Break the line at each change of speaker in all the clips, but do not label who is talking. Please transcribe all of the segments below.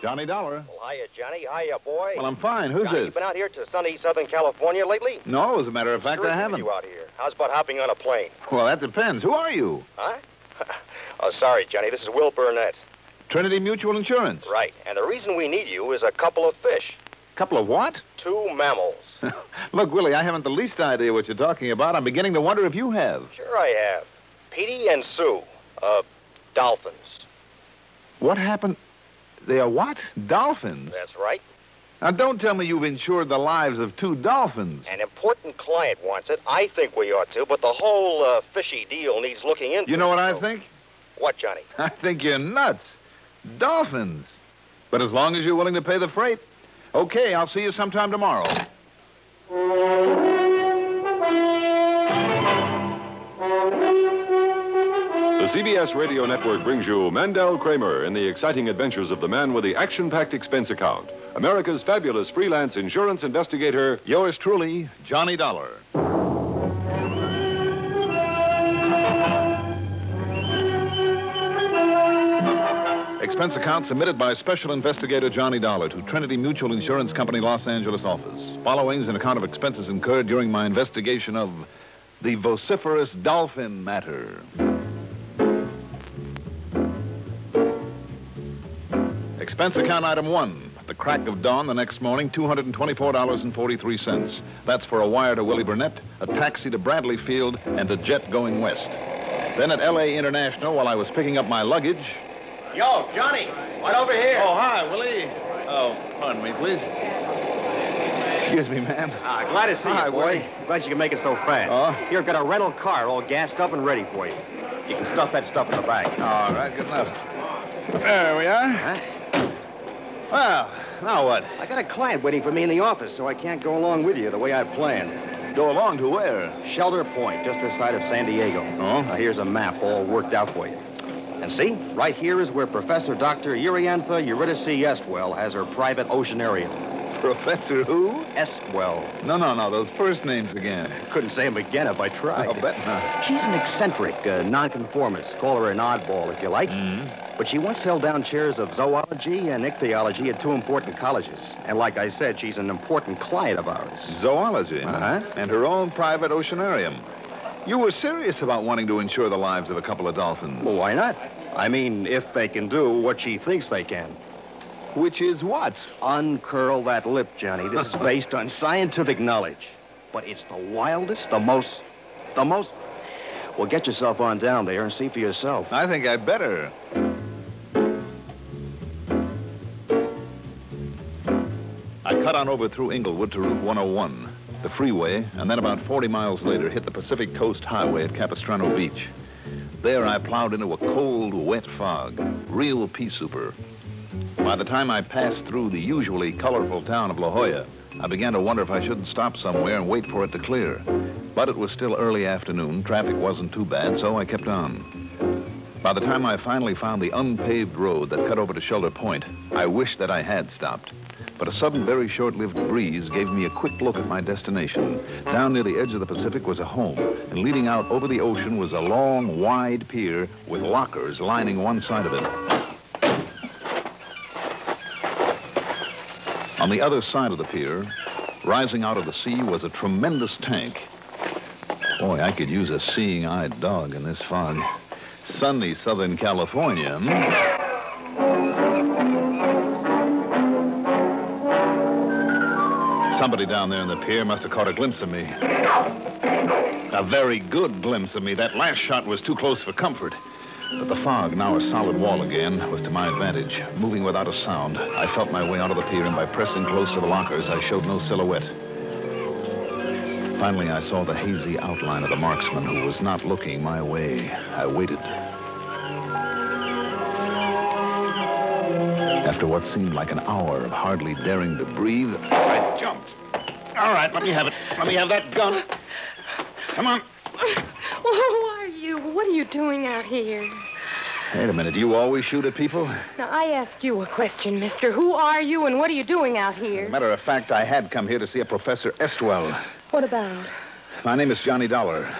Johnny Dollar.
Well, hiya, Johnny. Hiya, boy.
Well, I'm fine. Who's
Johnny,
this?
you been out here to sunny Southern California lately?
No, as a matter of fact,
Sure
I haven't.
You out here? How's about hopping on a plane?
Well, that depends. Who are you?
Huh? oh, sorry, Johnny. This is Will Burnett.
Trinity Mutual Insurance.
Right. And the reason we need you is a couple of fish.
Couple of what?
Two mammals.
Look, Willie, I haven't the least idea what you're talking about. I'm beginning to wonder if you have.
Sure I have. Petey and Sue. Uh, dolphins.
What happened? They are what? Dolphins.
That's right.
Now, don't tell me you've insured the lives of two dolphins.
An important client wants it. I think we ought to, but the whole uh, fishy deal needs looking into.
You know what I think?
What, Johnny?
I think you're nuts. Dolphins. But as long as you're willing to pay the freight. Okay, I'll see you sometime tomorrow.
CBS Radio Network brings you Mandel Kramer in the exciting adventures of the man with the action packed expense account. America's fabulous freelance insurance investigator.
Yours truly, Johnny Dollar. Expense account submitted by Special Investigator Johnny Dollar to Trinity Mutual Insurance Company, Los Angeles office. Following is an account of expenses incurred during my investigation of the vociferous dolphin matter. Expense account item one. At the crack of dawn the next morning, $224.43. That's for a wire to Willie Burnett, a taxi to Bradley Field, and a jet going west. Then at L.A. International, while I was picking up my luggage.
Yo, Johnny, right over here.
Oh, hi, Willie. Oh, pardon me, please. Excuse me, ma'am.
Ah, glad to see
Hi,
you, boy.
Willie.
Glad you can make it so fast.
Oh?
Here, I've got a rental car all gassed up and ready for you. You can stuff that stuff in the back.
All right, good enough. There we are.
Huh?
Well, now what?
I got a client waiting for me in the office, so I can't go along with you the way I'd planned.
Go along to where?
Shelter Point, just this side of San Diego.
Oh?
Now, here's a map all worked out for you. And see, right here is where Professor Dr. Uriantha Eurydice Estwell has her private oceanarium.
Professor who?
Estwell.
No, no, no. Those first names again.
Couldn't say them again if I tried.
I'll bet not.
She's an eccentric, uh, nonconformist. Call her an oddball if you like.
Mm.
But she once held down chairs of zoology and ichthyology at two important colleges. And like I said, she's an important client of ours.
Zoology.
Uh-huh.
And her own private oceanarium. You were serious about wanting to insure the lives of a couple of dolphins.
Well, why not? I mean, if they can do what she thinks they can.
Which is what?
Uncurl that lip, Johnny. This is based on scientific knowledge. But it's the wildest, the most, the most. Well, get yourself on down there and see for yourself.
I think I'd better. I cut on over through Inglewood to Route 101, the freeway, and then about 40 miles later hit the Pacific Coast Highway at Capistrano Beach. There I plowed into a cold, wet fog. Real pea souper. By the time I passed through the usually colorful town of La Jolla, I began to wonder if I shouldn't stop somewhere and wait for it to clear. But it was still early afternoon. Traffic wasn't too bad, so I kept on. By the time I finally found the unpaved road that cut over to Shelter Point, I wished that I had stopped. But a sudden, very short lived breeze gave me a quick look at my destination. Down near the edge of the Pacific was a home, and leading out over the ocean was a long, wide pier with lockers lining one side of it. On the other side of the pier, rising out of the sea, was a tremendous tank. Boy, I could use a seeing eyed dog in this fog. Sunny Southern California. hmm? Somebody down there in the pier must have caught a glimpse of me. A very good glimpse of me. That last shot was too close for comfort. But the fog, now a solid wall again, was to my advantage. Moving without a sound, I felt my way onto the pier, and by pressing close to the lockers, I showed no silhouette. Finally, I saw the hazy outline of the marksman who was not looking my way. I waited. After what seemed like an hour of hardly daring to breathe, I jumped. All right, let me have it. Let me have that gun. Come on.
Who are you? What are you doing out here?
Wait a minute. Do You always shoot at people?
Now, I ask you a question, mister. Who are you and what are you doing out here?
Matter of fact, I had come here to see a Professor Estwell.
What about?
My name is Johnny Dollar.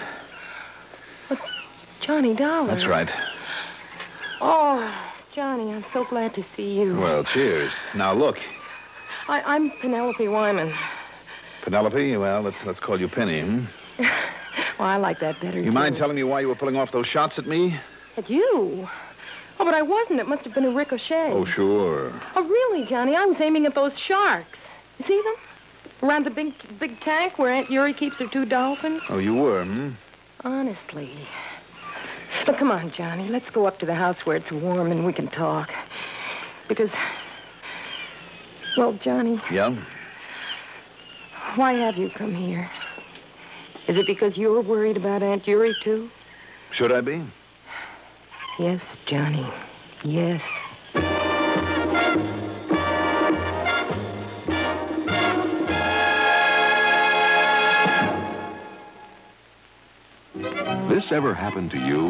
Johnny Dollar.
That's right.
Oh, Johnny, I'm so glad to see you.
Well, cheers. Now, look,
I, I'm Penelope Wyman.
Penelope, well, let's, let's call you Penny, hmm?
well, I like that better.
You mind telling me why you were pulling off those shots at me?
At you? Oh, but I wasn't. It must have been a ricochet.
Oh, sure.
Oh, really, Johnny? I was aiming at those sharks. You see them? Around the big big tank where Aunt Yuri keeps her two dolphins?
Oh, you were, hmm?
Honestly. But come on, Johnny. Let's go up to the house where it's warm and we can talk. Because. Well, Johnny,
Yeah?
why have you come here? Is it because you're worried about Aunt Yuri, too?
Should I be?
Yes, Johnny. Yes.
This ever happened to you?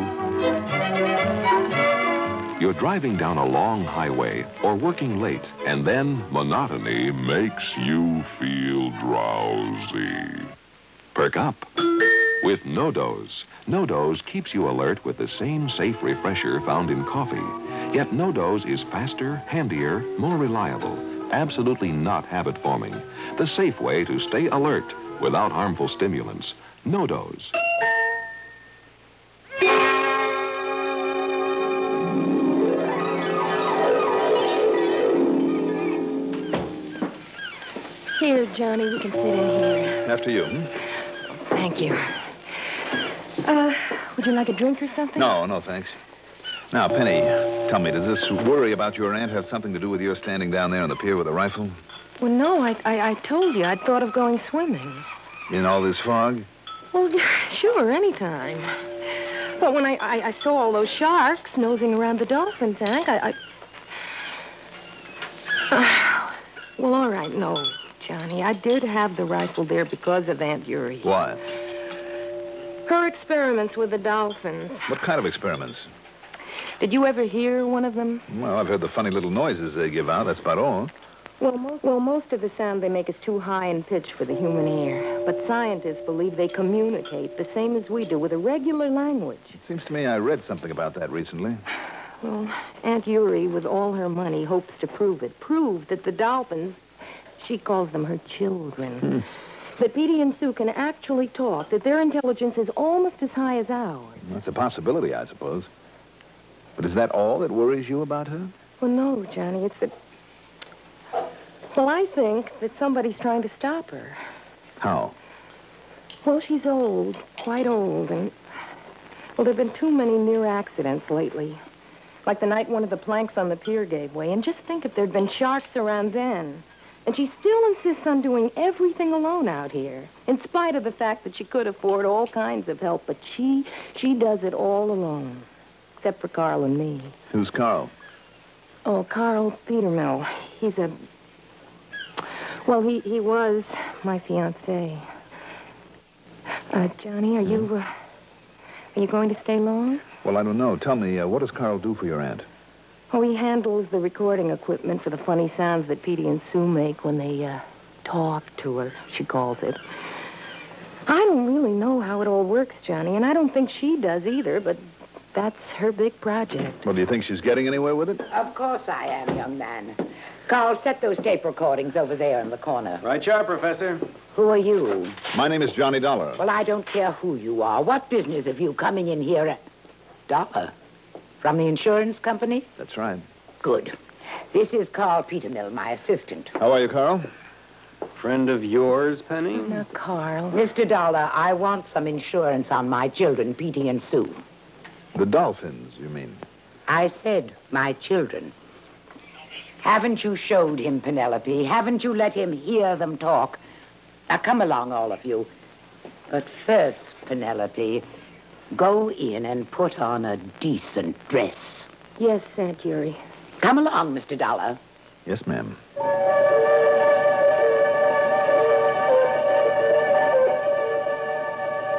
You're driving down a long highway or working late, and then monotony makes you feel drowsy. Perk up with NoDoz. No Dose keeps you alert with the same safe refresher found in coffee. Yet NoDoz is faster, handier, more reliable, absolutely not habit forming. The safe way to stay alert without harmful stimulants. NoDoz.
Here, Johnny, we can sit in here.
After you, hmm?
Thank you. Would you like a drink or something?
No, no, thanks. Now, Penny, tell me, does this worry about your aunt have something to do with your standing down there on the pier with a rifle?
Well, no, I, I, I told you I'd thought of going swimming.
In all this fog?
Well, sure, anytime. But when I, I, I saw all those sharks nosing around the dolphin tank, I. I... well, all right, no, Johnny. I did have the rifle there because of Aunt Yuri.
Why?
Her experiments with the dolphins.
What kind of experiments?
Did you ever hear one of them?
Well, I've heard the funny little noises they give out. That's about all.
Well, most, well, most of the sound they make is too high in pitch for the human ear. But scientists believe they communicate the same as we do with a regular language.
It seems to me I read something about that recently.
Well, Aunt Yuri, with all her money, hopes to prove it. Prove that the dolphins, she calls them her children, hmm. That Petey and Sue can actually talk, that their intelligence is almost as high as ours.
That's a possibility, I suppose. But is that all that worries you about her?
Well, no, Johnny, it's that. Well, I think that somebody's trying to stop her.
How?
Well, she's old, quite old, and. Well, there have been too many near accidents lately. Like the night one of the planks on the pier gave way. And just think if there'd been sharks around then. And she still insists on doing everything alone out here, in spite of the fact that she could afford all kinds of help. But she, she does it all alone, except for Carl and me.
Who's Carl?
Oh, Carl Petermill. He's a. Well, he he was my fiance. Uh, Johnny, are you uh, are you going to stay long?
Well, I don't know. Tell me, uh, what does Carl do for your aunt?
Oh, he handles the recording equipment for the funny sounds that Petey and Sue make when they uh, talk to her. She calls it. I don't really know how it all works, Johnny, and I don't think she does either. But that's her big project.
Well, do you think she's getting anywhere with it?
Of course I am, young man. Carl, set those tape recordings over there in the corner.
Right, sure, Professor.
Who are you?
My name is Johnny Dollar.
Well, I don't care who you are. What business have you coming in here at... Dollar? From the insurance company?
That's right.
Good. This is Carl Petermill, my assistant.
How are you, Carl?
Friend of yours, Penny?
Now, Carl.
Mr. Dollar, I want some insurance on my children, Petey and Sue.
The Dolphins, you mean?
I said my children. Haven't you showed him, Penelope? Haven't you let him hear them talk? Now, come along, all of you. But first, Penelope, go in and put on a decent dress.
Yes, Aunt Yuri.
Come along, Mr. Dollar.
Yes, ma'am.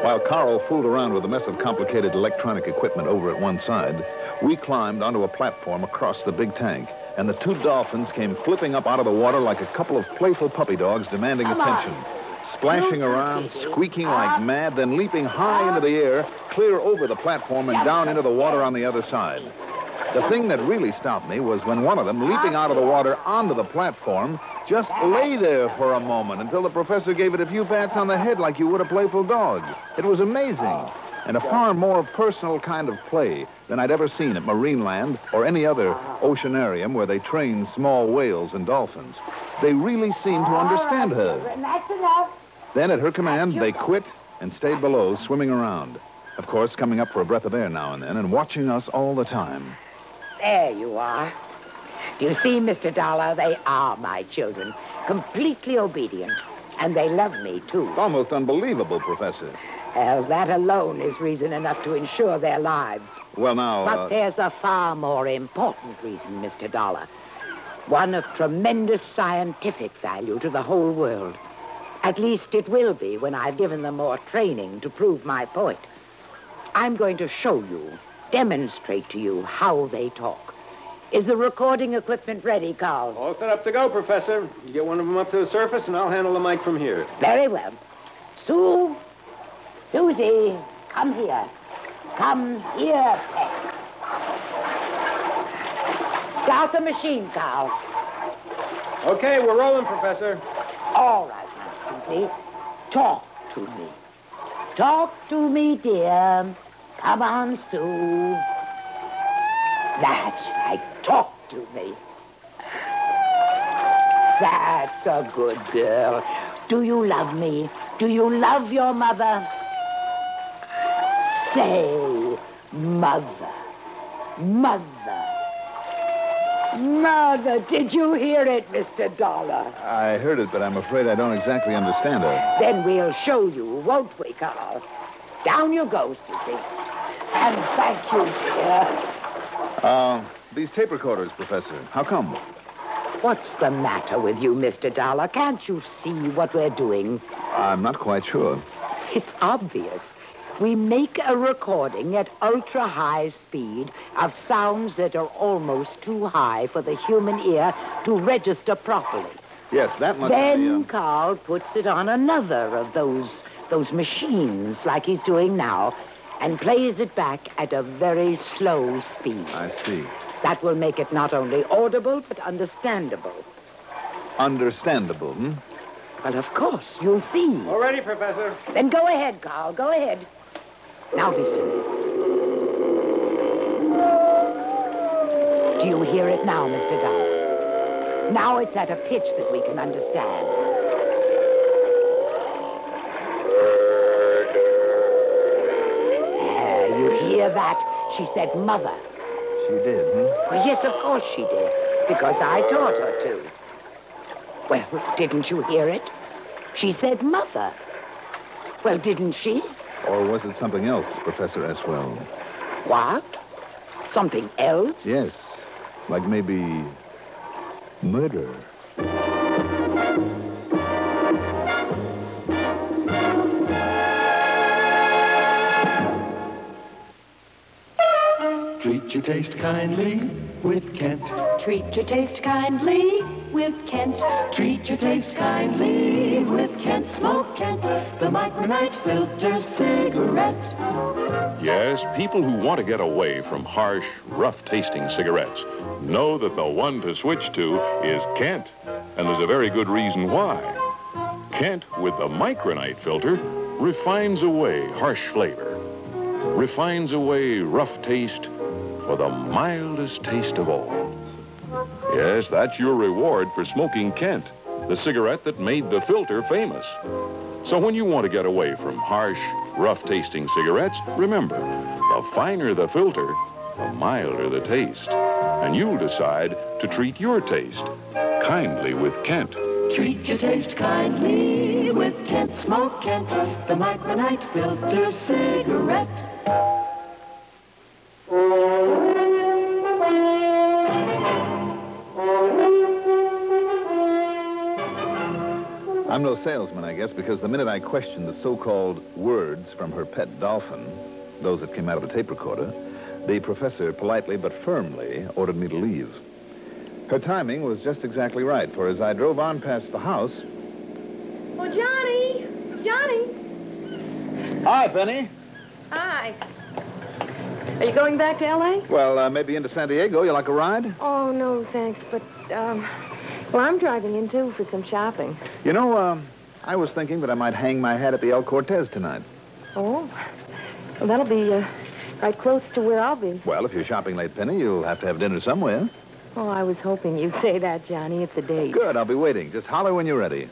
While Carl fooled around with a mess of complicated electronic equipment over at one side, we climbed onto a platform across the big tank, and the two dolphins came flipping up out of the water like a couple of playful puppy dogs demanding attention. Splashing around, squeaking like mad, then leaping high into the air, clear over the platform and down into the water on the other side. The thing that really stopped me was when one of them, leaping out of the water onto the platform, just lay there for a moment until the professor gave it a few pats on the head like you would a playful dog. It was amazing, and a far more personal kind of play than I'd ever seen at Marineland or any other oceanarium where they train small whales and dolphins. They really seemed to understand her.
That's enough.
Then, at her command, they quit and stayed below, swimming around. Of course, coming up for a breath of air now and then and watching us all the time.
There you are. Do you see, Mr. Dollar? They are my children, completely obedient. And they love me, too.
Almost unbelievable, Professor.
Well, that alone is reason enough to insure their lives.
Well, now.
But
uh,
there's a far more important reason, Mr. Dollar. One of tremendous scientific value to the whole world. At least it will be when I've given them more training to prove my point. I'm going to show you, demonstrate to you how they talk. Is the recording equipment ready, Carl?
All set up to go, Professor. You get one of them up to the surface, and I'll handle the mic from here.
Very well. Sue, Susie, come here. Come here, pet. Start the machine, Carl.
Okay, we're rolling, Professor.
All right, Talk to me. Talk to me, dear. Come on, Sue. That's right. Talk to me. That's a good girl. Do you love me? Do you love your mother? Say, mother. Mother. Mother, did you hear it, Mr. Dollar?
I heard it, but I'm afraid I don't exactly understand her.
Then we'll show you, won't we, Carl? Down you go, Susie. And thank you, dear.
Uh, these tape recorders, Professor. How come?
What's the matter with you, Mr. Dollar? Can't you see what we're doing?
I'm not quite sure.
It's obvious. We make a recording at ultra high speed of sounds that are almost too high for the human ear to register properly.
Yes, that much.
Then
I, uh,
Carl puts it on another of those those machines like he's doing now and plays it back at a very slow speed.
I see.
That will make it not only audible but understandable.
Understandable, hmm?
Well, of course, you'll see.
All ready, Professor.
Then go ahead, Carl. Go ahead. Now listen. Do you hear it now, Mr. Dollar? Now it's at a pitch that we can understand. You hear that? She said mother.
She did, hmm?
Well, yes, of course she did, because I taught her to. Well, didn't you hear it? She said mother. Well, didn't she?
Or was it something else, Professor Estwell?
What? Something else?
Yes. Like maybe murder.
Treat your taste kindly with Kent.
Treat your taste kindly with Kent.
Treat your taste kindly with Smoke Kent, the Micronite filter cigarette.
Yes, people who want to get away from harsh, rough tasting cigarettes know that the one to switch to is Kent. And there's a very good reason why. Kent, with the Micronite filter, refines away harsh flavor, refines away rough taste for the mildest taste of all. Yes, that's your reward for smoking Kent, the cigarette that made the filter famous. So when you want to get away from harsh, rough tasting cigarettes, remember, the finer the filter, the milder the taste. And you'll decide to treat your taste kindly with Kent.
Treat your taste kindly with Kent. Smoke Kent, the Micronite filter cigarette.
Salesman, I guess, because the minute I questioned the so called words from her pet dolphin, those that came out of the tape recorder, the professor politely but firmly ordered me to leave. Her timing was just exactly right, for as I drove on past the house.
Oh, Johnny! Johnny!
Hi, Penny.
Hi. Are you going back to L.A.?
Well, uh, maybe into San Diego. You like a ride?
Oh, no, thanks. But, um, well, I'm driving in, too, for some shopping.
You know, um, I was thinking that I might hang my hat at the El Cortez tonight.
Oh? Well, that'll be uh, right close to where I'll be.
Well, if you're shopping late, Penny, you'll have to have dinner somewhere.
Oh, I was hoping you'd say that, Johnny. It's a date.
Good, I'll be waiting. Just holler when you're ready.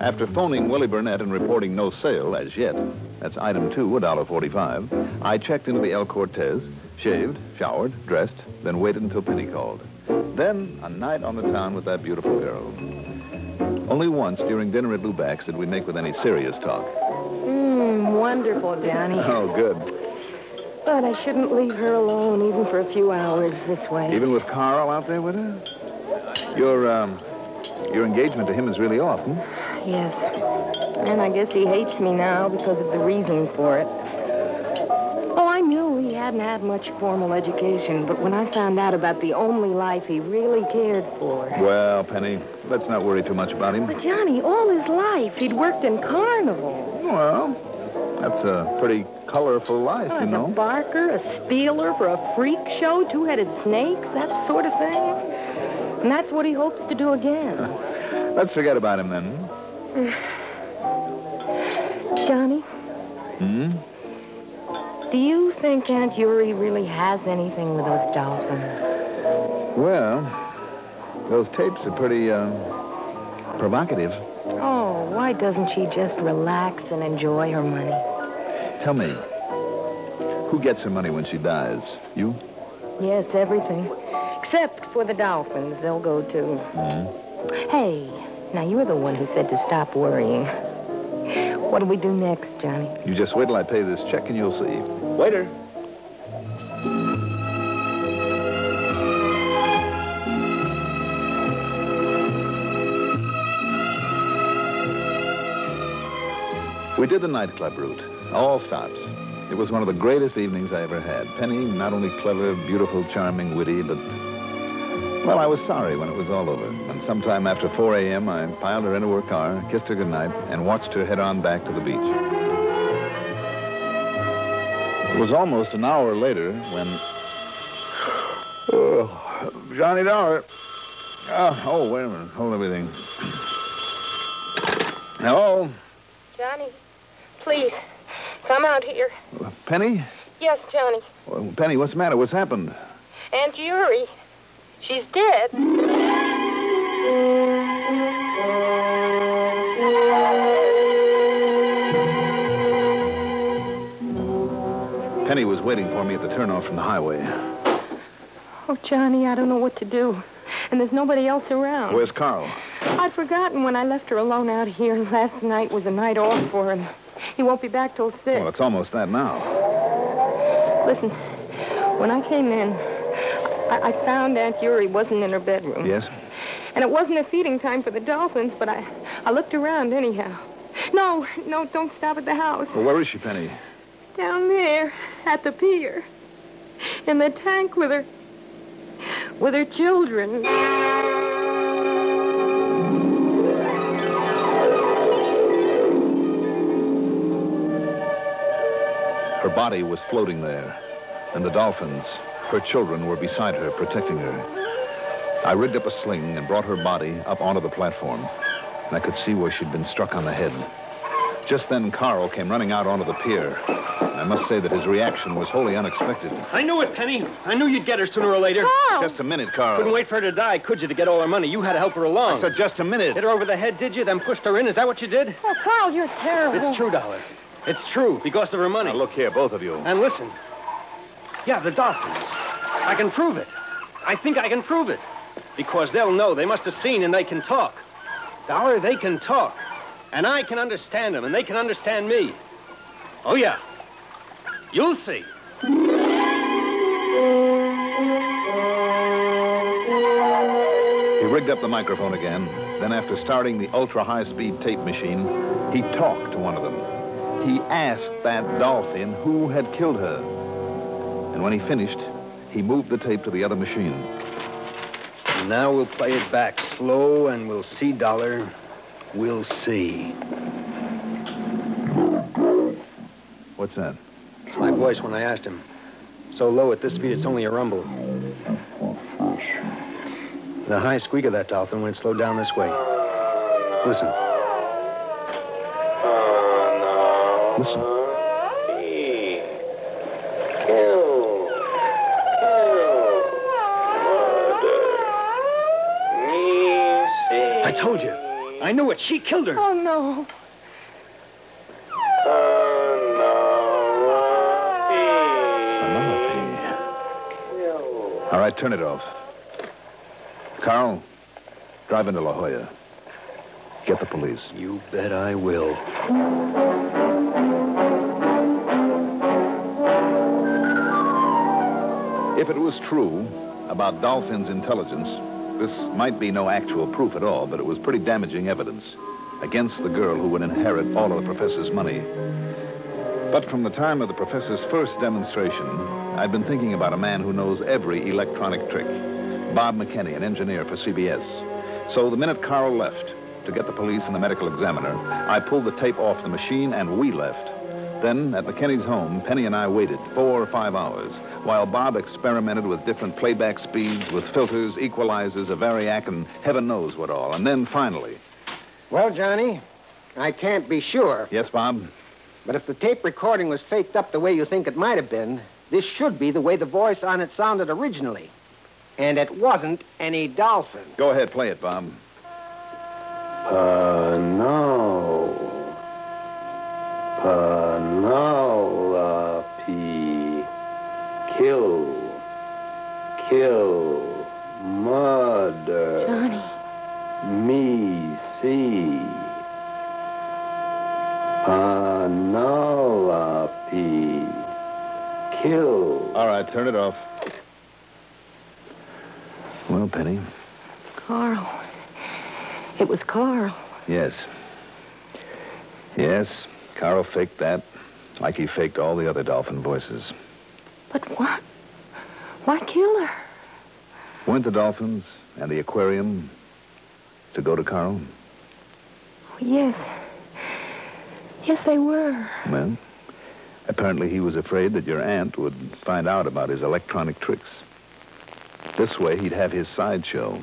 After phoning Willie Burnett and reporting no sale as yet, that's item two, a dollar forty-five. I checked into the El Cortez, shaved, showered, dressed, then waited until Penny called. Then a night on the town with that beautiful girl. Only once during dinner at Lubach's did we make with any serious talk.
Mmm, wonderful, Johnny.
Oh, good.
But I shouldn't leave her alone even for a few hours this way.
Even with Carl out there with her? Your um, your engagement to him is really off, hmm?
Yes. And I guess he hates me now because of the reason for it. Oh, I knew he hadn't had much formal education, but when I found out about the only life he really cared for.
Well, Penny, let's not worry too much about him.
But, Johnny, all his life, he'd worked in carnival.
Well, that's a pretty colorful life,
Oh,
you know.
a barker, a spieler for a freak show, two-headed snakes, that sort of thing. And that's what he hopes to do again.
Let's forget about him then.
Johnny,
Hmm?
do you think Aunt Yuri really has anything with those dolphins?
Well, those tapes are pretty uh, provocative.
Oh, why doesn't she just relax and enjoy her money?
Tell me, who gets her money when she dies? You?
Yes, everything. Except for the dolphins. They'll go too.
Hmm?
Hey, now you're the one who said to stop worrying. What do we do next, Johnny?
You just wait till I pay this check and you'll see.
Waiter.
We did the nightclub route, all stops. It was one of the greatest evenings I ever had. Penny, not only clever, beautiful, charming, witty, but. Well, I was sorry when it was all over. And sometime after 4 a.m., I piled her into her car, kissed her goodnight, and watched her head on back to the beach. It was almost an hour later when. Oh, Johnny Dollar. Oh, oh, wait a minute. Hold everything. Hello?
Johnny, please, come out here.
Uh, Penny?
Yes, Johnny.
Well, Penny, what's the matter? What's happened?
Aunt Yuri. She's dead.
Penny was waiting for me at the turnoff from the highway.
Oh, Johnny, I don't know what to do. And there's nobody else around.
Where's Carl?
I'd forgotten when I left her alone out here. Last night was a night off for him. He won't be back till six.
Well, it's almost that now.
Listen, when I came in, I, I found Aunt Yuri wasn't in her bedroom.
Yes?
And it wasn't a feeding time for the dolphins, but I, I looked around anyhow. No, no, don't stop at the house.
Well, where is she, Penny?
Down there, at the pier. In the tank with her. with her children.
Her body was floating there, and the dolphins, her children, were beside her, protecting her. I rigged up a sling and brought her body up onto the platform, and I could see where she'd been struck on the head. Just then, Carl came running out onto the pier. I must say that his reaction was wholly unexpected.
I knew it, Penny. I knew you'd get her sooner or later.
Carl!
Just a minute, Carl.
Couldn't wait for her to die, could you, to get all her money? You had to help her along.
I said just a minute.
Hit her over the head, did you? Then pushed her in. Is that what you did?
Oh, Carl, you're terrible.
It's true, Dollar. It's true, because of her money.
Now, look here, both of you.
And listen. Yeah, the Dolphins. I can prove it. I think I can prove it. Because they'll know. They must have seen and they can talk. Dollar, they can talk. And I can understand them, and they can understand me. Oh, yeah. You'll see.
He rigged up the microphone again. Then, after starting the ultra high speed tape machine, he talked to one of them. He asked that dolphin who had killed her. And when he finished, he moved the tape to the other machine.
And now we'll play it back slow, and we'll see, Dollar, We'll see.
What's that?
It's my voice when I asked him. So low at this speed, it's only a rumble. The high squeak of that dolphin when it slowed down this way. Listen.
Listen.
I told you. I knew it. She killed her.
Oh, no.
All right, turn it off. Carl, drive into La Jolla. Get the police.
You bet I will.
If it was true about Dolphin's intelligence, this might be no actual proof at all, but it was pretty damaging evidence against the girl who would inherit all of the professor's money. But from the time of the professor's first demonstration, I'd been thinking about a man who knows every electronic trick Bob McKinney, an engineer for CBS. So the minute Carl left to get the police and the medical examiner, I pulled the tape off the machine and we left. Then, at McKinney's home, Penny and I waited four or five hours while Bob experimented with different playback speeds, with filters, equalizers, a variac, and heaven knows what all. And then finally.
Well, Johnny, I can't be sure,
Yes, Bob?
but if the tape recording was faked up the way you think it might have been, this should be the way the voice on it sounded originally. And it wasn't any dolphin.
Go ahead, play it, Bob.
Uh, Penelope. Uh, Uh, Penelope. Kill. Kill. Murder.
Johnny.
Me see. Uh, uh, Penelope. Kill.
All right, turn it off. Well, Penny,
Carl. It was Carl.
yes. Yes, Carl faked that, like he faked all the other dolphin voices.
But what? Why kill her?
Weren't the dolphins and the aquarium to go to Carl?
Oh, yes. Yes, they were.
Well, apparently he was afraid that your aunt would find out about his electronic tricks. This way, he'd have his sideshow,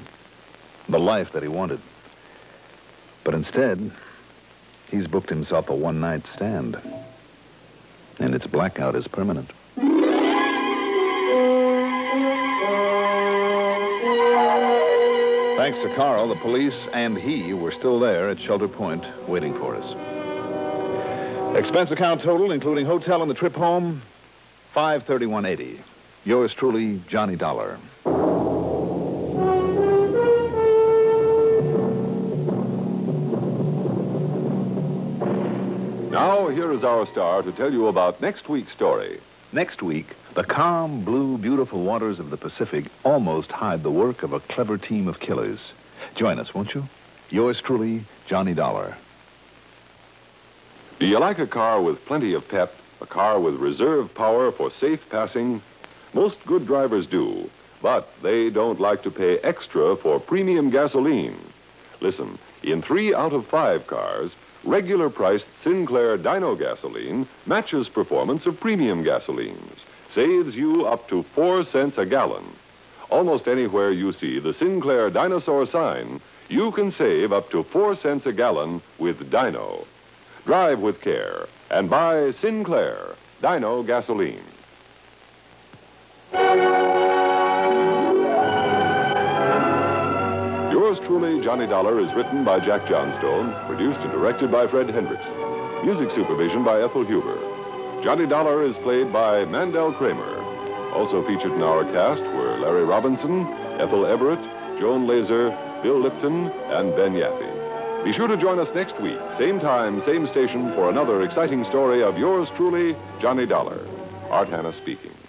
the life that he wanted. But instead, he's booked himself a one night stand. And its blackout is permanent. Thanks to Carl, the police and he were still there at Shelter Point waiting for us. Expense account total, including hotel and the trip home, five thirty-one eighty. Yours truly, Johnny Dollar.
Now, here is our star to tell you about next week's story.
Next week, the calm, blue, beautiful waters of the Pacific almost hide the work of a clever team of killers. Join us, won't you? Yours truly, Johnny Dollar.
Do you like a car with plenty of pep? A car with reserve power for safe passing? Most good drivers do, but they don't like to pay extra for premium gasoline. Listen, in three out of five cars, regular priced Sinclair Dino gasoline matches performance of premium gasolines, saves you up to four cents a gallon. Almost anywhere you see the Sinclair Dinosaur sign, you can save up to four cents a gallon with Dino. Drive with care and buy Sinclair Dino gasoline. Yours truly, Johnny Dollar, is written by Jack Johnstone, produced and directed by Fred Hendrickson. Music supervision by Ethel Huber. Johnny Dollar is played by Mandel Kramer. Also featured in our cast were Larry Robinson, Ethel Everett, Joan Lazer, Bill Lipton, and Ben Yaffee. Be sure to join us next week, same time, same station, for another exciting story of yours truly, Johnny Dollar. Art Hanna speaking.